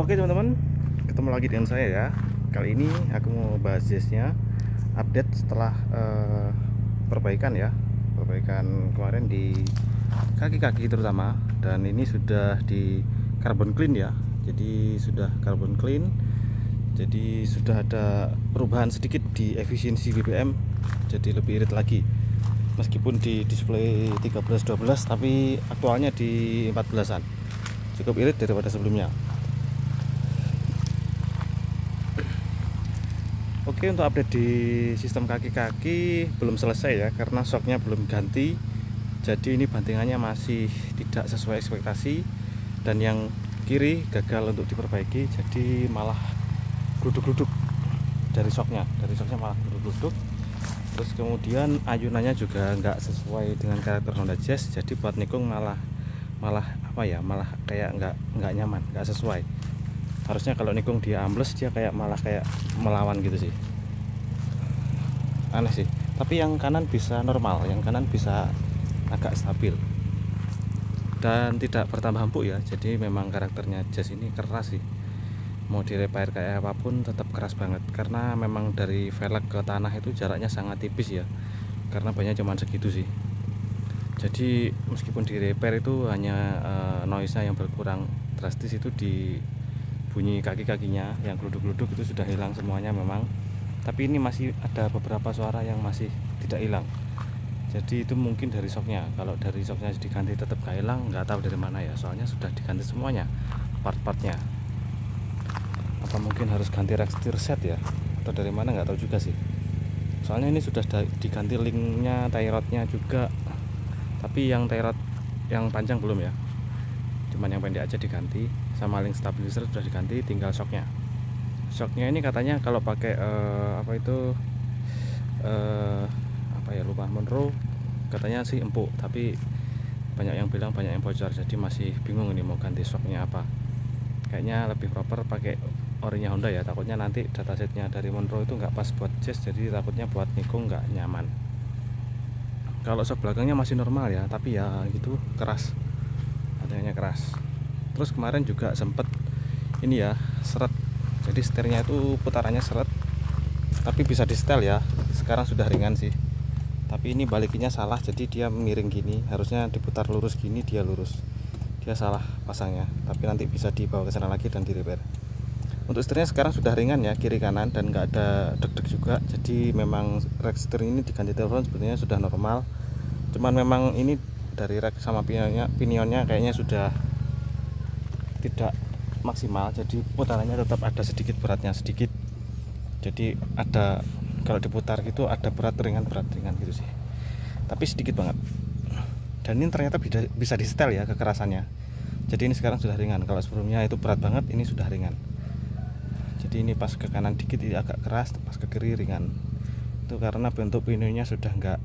Oke teman-teman, ketemu lagi dengan saya ya. Kali ini aku mau bahas nya update setelah uh, perbaikan ya, perbaikan kemarin di kaki-kaki terutama dan ini sudah di carbon clean ya. Jadi sudah carbon clean. Jadi sudah ada perubahan sedikit di efisiensi BBM. Jadi lebih irit lagi. Meskipun di display 13 12 tapi aktualnya di 14-an. Cukup irit daripada sebelumnya. Oke untuk update di sistem kaki-kaki belum selesai ya karena shocknya belum ganti. Jadi ini bantingannya masih tidak sesuai ekspektasi. Dan yang kiri gagal untuk diperbaiki jadi malah gluduk-gluduk dari shocknya. Dari shocknya malah gluduk-gluduk terus kemudian ayunannya juga nggak sesuai dengan karakter Honda Jazz jadi buat nikung malah malah apa ya malah kayak nggak nggak nyaman nggak sesuai harusnya kalau nikung dia ambles dia kayak malah kayak melawan gitu sih. Aneh sih. Tapi yang kanan bisa normal yang kanan bisa agak stabil. Dan tidak bertambah empuk ya jadi memang karakternya jazz ini keras sih. Mau direpair kayak apa pun tetap keras banget. Karena memang dari velg ke tanah itu jaraknya sangat tipis ya. Karena banyak cuman segitu sih. Jadi meskipun di repair itu hanya uh, noise-nya yang berkurang drastis itu di bunyi kaki-kakinya yang geluduk-geluduk itu sudah hilang semuanya memang. Tapi ini masih ada beberapa suara yang masih tidak hilang. Jadi itu mungkin dari shocknya. Kalau dari shocknya diganti tetap gak hilang nggak tahu dari mana ya. Soalnya sudah diganti semuanya part-partnya. Apa mungkin harus ganti rekstir set ya? Atau dari mana nggak tahu juga sih. Soalnya ini sudah diganti linknya tie rodnya juga. Tapi yang tie rod yang panjang belum ya. Cuman yang pendek aja diganti sama link stabilizer sudah diganti tinggal shocknya. Shocknya ini katanya kalau pakai uh, apa itu uh, apa ya lupa Monroe katanya sih empuk tapi banyak yang bilang banyak yang bocor jadi masih bingung ini mau ganti shocknya apa. Kayaknya lebih proper pakai orinya Honda ya takutnya nanti datasetnya dari Monroe itu nggak pas buat jazz jadi takutnya buat nikung nggak nyaman. Kalau shock belakangnya masih normal ya tapi ya gitu keras. Adanya keras terus kemarin juga sempet ini ya seret. Jadi setirnya itu putarannya seret tapi bisa di setel ya. Sekarang sudah ringan sih. Tapi ini balikinya salah jadi dia miring gini. Harusnya diputar lurus gini dia lurus. Dia salah pasangnya. Tapi nanti bisa dibawa ke sana lagi dan di repair untuk setirnya sekarang sudah ringan ya kiri kanan dan nggak ada deg-deg juga. Jadi memang rack setir ini diganti telepon sebenarnya sudah normal. Cuman memang ini dari rack sama pinionnya pinionnya kayaknya sudah tidak maksimal. Jadi putarannya tetap ada sedikit beratnya sedikit. Jadi ada kalau diputar gitu ada berat ringan berat ringan gitu sih. Tapi sedikit banget. Dan ini ternyata bisa, bisa di setel ya kekerasannya. Jadi ini sekarang sudah ringan. Kalau sebelumnya itu berat banget ini sudah ringan. Jadi ini pas ke kanan dikit ini agak keras pas ke kiri ringan. Itu karena bentuk pinionya sudah enggak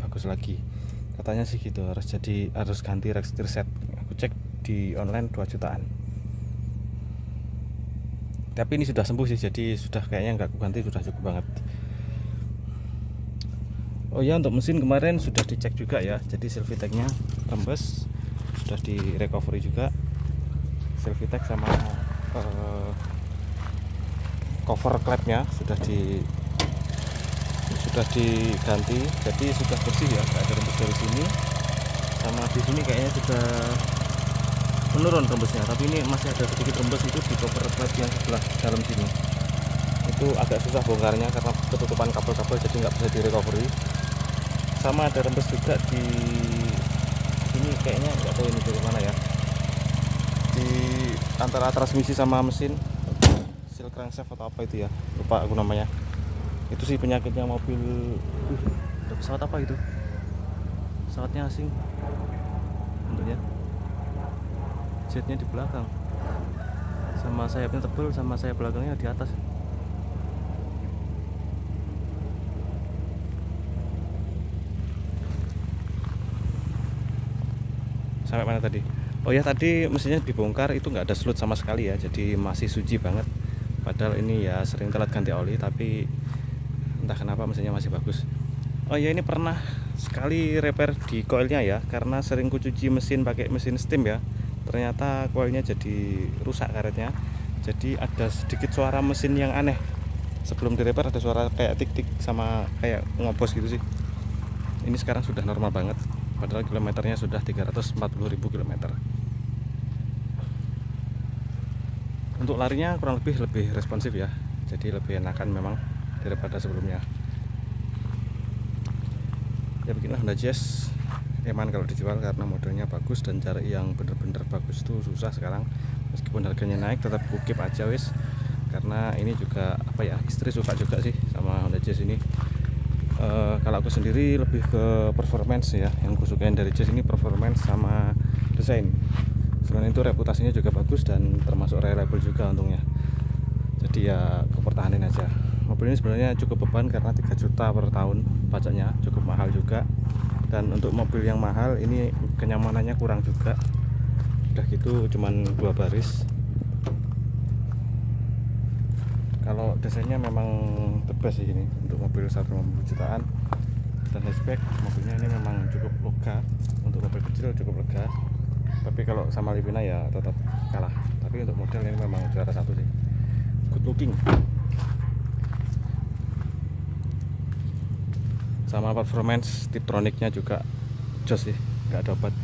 bagus lagi. Katanya sih gitu harus jadi harus ganti rekstir set aku cek di online 2 jutaan. Tapi ini sudah sembuh sih jadi sudah kayaknya nggak ganti sudah cukup banget. Oh ya untuk mesin kemarin sudah dicek juga ya. Jadi selfie-tagnya rembes sudah di recovery juga. Tag sama uh, cover clapnya sudah di sudah diganti. Jadi sudah bersih ya nggak ada rembes dari sini. Sama di sini kayaknya sudah menurun rembesnya tapi ini masih ada sedikit rembes itu di cover plate yang sebelah dalam sini. Itu agak susah bongkarnya karena ketutupan kabel-kabel jadi nggak bisa di recovery sama ada rembes juga di sini kayaknya nggak tahu ini dari mana ya. Di antara transmisi sama mesin seal crankshaft atau apa itu ya lupa aku namanya. Itu sih penyakitnya mobil uh, pesawat apa itu? Pesawatnya asing bentuknya jetnya di belakang. Sama sayapnya tebal sama sayap belakangnya di atas. Sampai mana tadi? Oh ya tadi mesinnya dibongkar itu nggak ada slut sama sekali ya jadi masih suci banget. Padahal ini ya sering telat ganti oli tapi entah kenapa mesinnya masih bagus. Oh ya ini pernah sekali repair di coilnya ya karena sering kucuci mesin pakai mesin steam ya ternyata coilnya jadi rusak karetnya. Jadi ada sedikit suara mesin yang aneh. Sebelum direpair ada suara kayak tik-tik sama kayak ngobos gitu sih. Ini sekarang sudah normal banget padahal kilometernya sudah 340.000 km untuk larinya kurang lebih lebih responsif ya. Jadi lebih enakan memang daripada sebelumnya. Ya beginilah Honda Jazz eman kalau dijual karena modelnya bagus dan cari yang bener-bener bagus itu susah sekarang. Meskipun harganya naik tetap kukip aja wis. Karena ini juga apa ya istri suka juga sih sama Honda Jazz ini. E, kalau aku sendiri lebih ke performance ya. Yang aku sukain dari Jazz ini performance sama desain. Selain itu reputasinya juga bagus dan termasuk reliable juga untungnya. Jadi ya kepertahanin aja. Mobil ini sebenarnya cukup beban karena 3 juta per tahun pajaknya cukup mahal juga dan untuk mobil yang mahal ini kenyamanannya kurang juga. Udah gitu cuman dua baris. Kalau desainnya memang the best sih ini untuk mobil 150 jutaan. Dan hatchback mobilnya ini memang cukup lega. Untuk mobil kecil cukup lega. Tapi kalau sama Livina ya tetap kalah. Tapi untuk model ini memang juara satu sih. Good looking sama performance tiptroniknya juga jos sih nggak ada obat.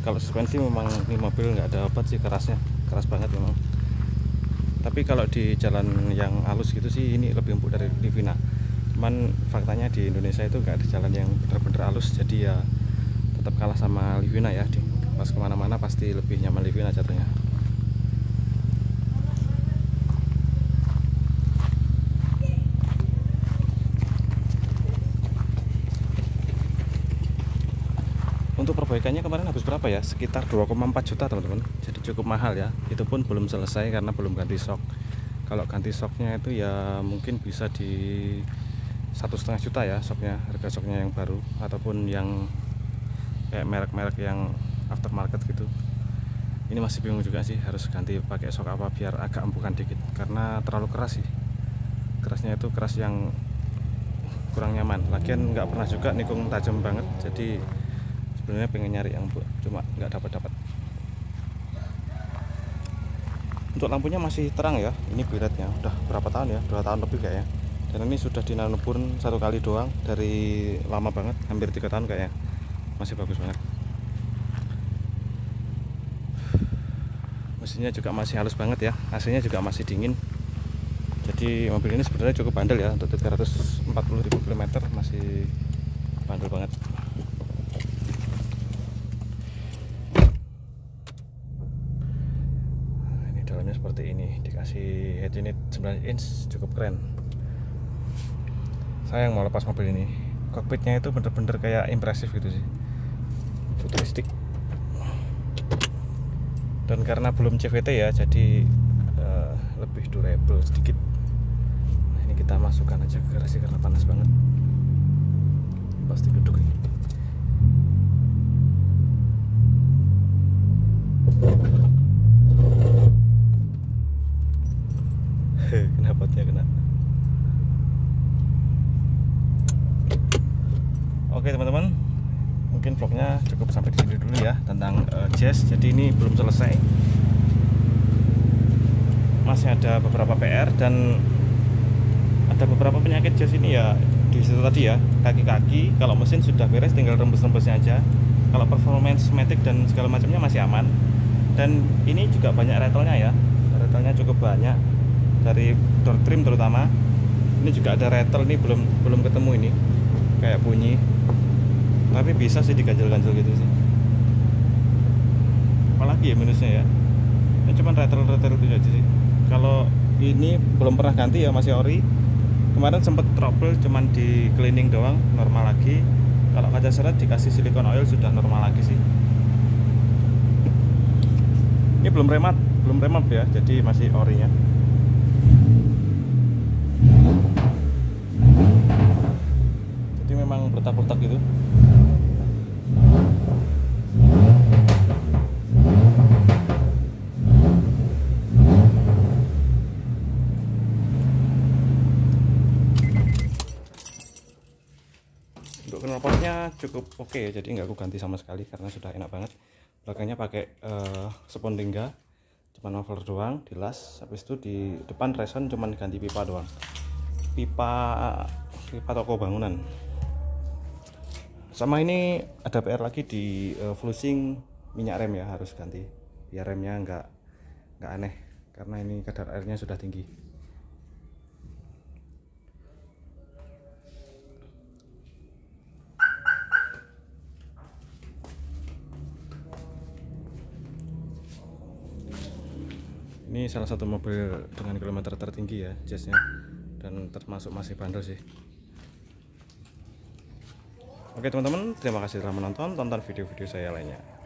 Kalau suspensi memang ini mobil nggak ada obat sih kerasnya keras banget memang. Tapi kalau di jalan yang halus gitu sih ini lebih empuk dari Livina. Cuman faktanya di Indonesia itu nggak ada jalan yang benar-benar halus jadi ya tetap kalah sama Livina ya. Di pas ke mana-mana pasti lebih nyaman Livina jatuhnya untuk perbaikannya kemarin habis berapa ya? Sekitar 2,4 juta teman-teman. Jadi cukup mahal ya. Itu pun belum selesai karena belum ganti sok. Kalau ganti soknya itu ya mungkin bisa di satu setengah juta ya soknya harga soknya yang baru ataupun yang kayak merek-merek yang aftermarket gitu. Ini masih bingung juga sih harus ganti pakai sok apa biar agak empukan dikit. Karena terlalu keras sih. Kerasnya itu keras yang kurang nyaman. Lagian nggak pernah juga nikung tajam banget. Jadi sebenarnya pengen nyari yang cuma nggak dapat dapat untuk lampunya masih terang ya ini biratnya udah berapa tahun ya? Dua tahun lebih kayaknya. Dan ini sudah dinanepun satu kali doang dari lama banget hampir tiga tahun kayaknya. Masih bagus banget. Mesinnya juga masih halus banget ya AC nya juga masih dingin. Jadi mobil ini sebenarnya cukup bandel ya untuk 340.000 km masih bandel banget seperti ini. Dikasih head unit 9 inch cukup keren. Sayang mau lepas mobil ini. Cockpitnya itu bener-bener kayak impresif gitu sih. Futuristik. Dan karena belum CVT ya jadi uh, lebih durable sedikit. Nah, ini kita masukkan aja ke garasi karena panas banget. Pasti geduk ini knalpotnya kena. Oke teman-teman. Mungkin vlognya cukup sampai di sini dulu ya tentang uh, jazz. Jadi ini belum selesai. Masih ada beberapa PR dan ada beberapa penyakit jazz ini ya di situ tadi ya kaki-kaki. Kalau mesin sudah beres tinggal rembes-rembesnya aja. Kalau performance matic dan segala macamnya masih aman. Dan ini juga banyak rattle-nya ya. Rattle-nya cukup banyak dari door trim terutama. Ini juga ada rattle nih belum belum ketemu ini. Kayak bunyi. Tapi bisa sih diganjel-ganjel gitu sih. Apalagi ya minusnya ya. Ini cuma rattle-rattle itu aja sih. Kalau ini belum pernah ganti ya masih ori kemarin sempat trouble cuman di cleaning doang normal lagi. Kalau kaca seret dikasih silikon oil sudah normal lagi sih. Ini belum remat belum remat ya jadi masih orinya bertak-bertak gitu. Untuk knalpotnya cukup oke okay, jadi nggak aku ganti sama sekali karena sudah enak banget. Belakangnya pakai uh, spon lingga cuma muffler doang dilas habis itu di depan reson cuman ganti pipa doang. Pipa pipa toko bangunan sama ini ada PR lagi di uh, flushing minyak rem ya harus ganti. Biar remnya enggak enggak aneh karena ini kadar airnya sudah tinggi. Ini salah satu mobil dengan kilometer tertinggi ya jazznya dan termasuk masih bandel sih oke teman-teman terima kasih telah menonton. Tonton video-video saya lainnya